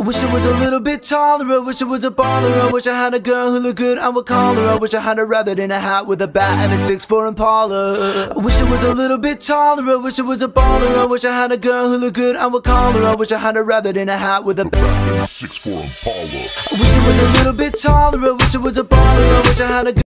I wish I was a little bit taller, I wish I was a baller I wish I had a girl who looked good, I would call her I wish I had a rabbit in a hat with a bat and a 6'4 Impala I wish I was a little bit taller, I wish I was a baller I wish I had a girl who looked good, I would call her I wish I had a rabbit in a hat with a bat and a 6'4 Impala I wish I was a little bit taller, I wish I was a baller I wish I had a